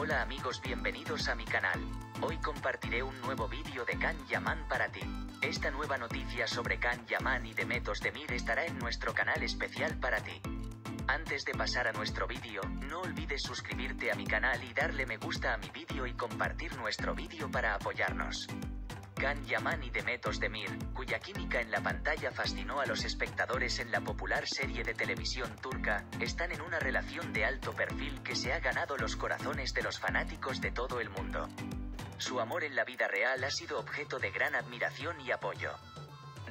Hola amigos bienvenidos a mi canal. Hoy compartiré un nuevo vídeo de Kan Yaman para ti. Esta nueva noticia sobre Kan Yaman y Demetos Demir estará en nuestro canal especial para ti. Antes de pasar a nuestro vídeo, no olvides suscribirte a mi canal y darle me gusta a mi vídeo y compartir nuestro vídeo para apoyarnos. Kan Yaman y Demetos Demir, cuya química en la pantalla fascinó a los espectadores en la popular serie de televisión turca, están en una relación de alto perfil que se ha ganado los corazones de los fanáticos de todo el mundo. Su amor en la vida real ha sido objeto de gran admiración y apoyo.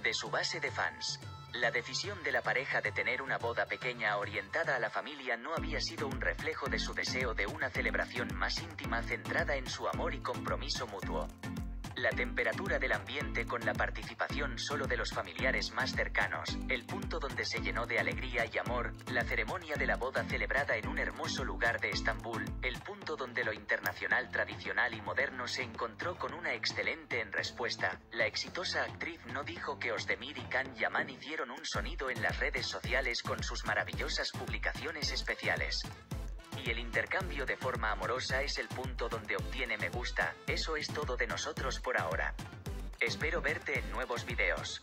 De su base de fans. La decisión de la pareja de tener una boda pequeña orientada a la familia no había sido un reflejo de su deseo de una celebración más íntima centrada en su amor y compromiso mutuo. La temperatura del ambiente con la participación solo de los familiares más cercanos, el punto donde se llenó de alegría y amor, la ceremonia de la boda celebrada en un hermoso lugar de Estambul, el punto donde lo internacional tradicional y moderno se encontró con una excelente en respuesta. La exitosa actriz no dijo que Osdemir y Kan Yaman hicieron un sonido en las redes sociales con sus maravillosas publicaciones especiales el intercambio de forma amorosa es el punto donde obtiene me gusta, eso es todo de nosotros por ahora. Espero verte en nuevos videos.